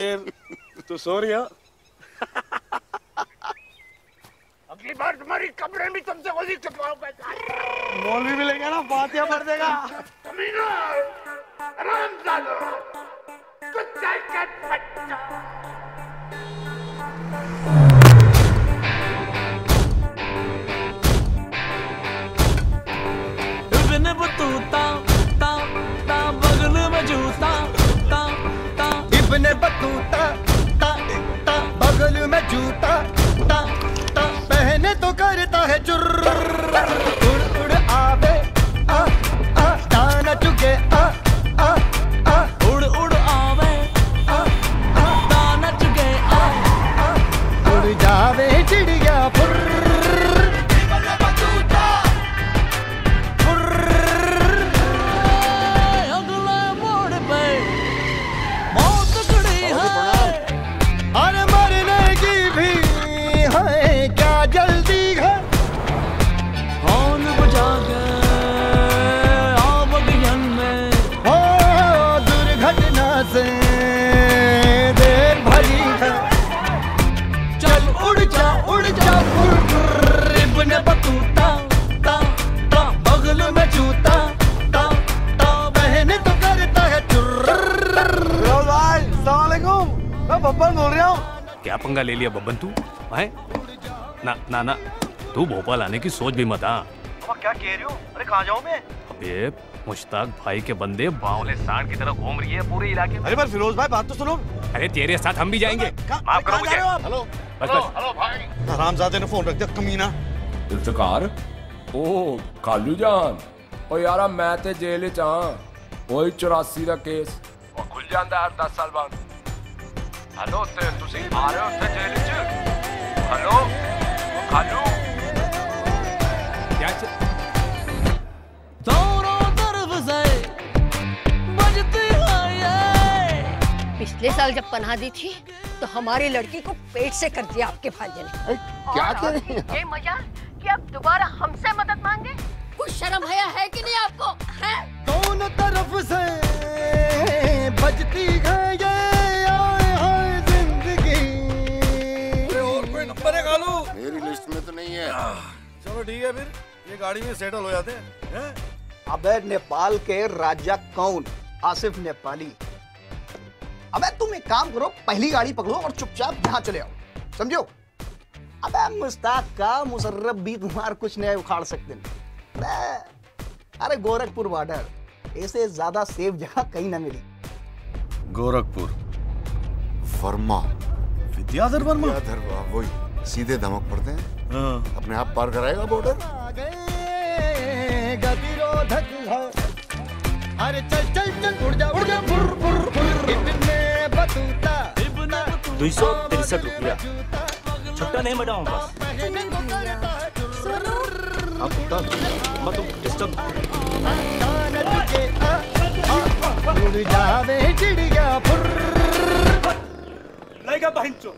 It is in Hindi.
तू सो रही हो। अगली बार तुम्हारी कमरे में तुमसे वही मोल मौलवी मिलेगा ना फातिया भर देगा। आराम कुत्ते के बच्चा। उड़ जावे चिड़िया मैं बब्बन बोल रहा हूँ क्या पंगा ले लिया बब्बन तू हैं ना ना ना तू भोपाल आने की सोच भी मत हाँ अब क्या कह रही हो अरे कहाँ जाऊँ मैं अबे मुश्ताक भाई के बंदे बावले सांड की तरह घूम रही है पूरे इलाके में अरे पर फिरोज भाई बात तो सुनो अरे तेरे साथ हम भी जाएंगे कहाँ- माफ करो कहाँ जा मुझे रहे हो आप? हेलो बस बस हेलो भाई हरामजादे ने फोन रख दिया कमीना ਇਲਤਕਾਰ ਉਹ ਕਾਲੂ ਜਾਨ ਓ ਯਾਰਾ ਮੈਂ ਤੇ ਜੇਲ੍ਹ ਚ ਆਂ ਉਹੀ 84 ਦਾ ਕੇਸ ਉਹ ਖੁੱਲ ਜਾਂਦਾ ਹਰ 10 ਸਾਲ ਬਾਅਦ ਹਲੋ ਤੇ ਤੁਸੀਂ ਆ ਰਹੇ ਹੋ ਉੱਥੇ ਜੇਲ੍ਹ ਚ ਹਲੋ ਉਹ ਕਾਲੂ क्या च- दोनों तरफ से बजती है ये पिछले साल जब पनाह दी थी तो हमारी लड़की को पेट से कर दिया आपके भांजे ने क्या और कह अब रही हैं ये मजा कि अब दोबारा हमसे मदद मांगे कुछ शर्म हया है कि नहीं आपको ठीक है फिर? ये गाड़ी में सेटल हो जाते हैं हैं? अबे नेपाल के राजा कौन? आसिफ नेपाली। अबे तुम एक काम करो पहली गाड़ी पकड़ो और चुपचाप यहाँ चले आओ। समझो? अबे मुस्ताक का मुसर्रफ भी तुम्हार कुछ नहीं उखाड़ सकते अरे गोरखपुर बॉर्डर ऐसे ज़्यादा सेफ़ जगह कहीं ना मिली। गोरखपुर। वर्मा। विद्याधर वर्मा। विद्याधर वही। सीधे धमक पड़ते हैं। हाँ। अपने आप पार कराएगा बॉर्डर आ गए गतिरोधक अरे चल चल चल उड़ जा उड़ जा। फुर फुर फुर इतने बतूता। दुई सौ तिरसठ रुपया। छुट्टा नहीं मटाऊँ बस है अब तक मैं तुम डिस्टर्ब उड़ जावे चिड़िया फुर लाइका बहन चो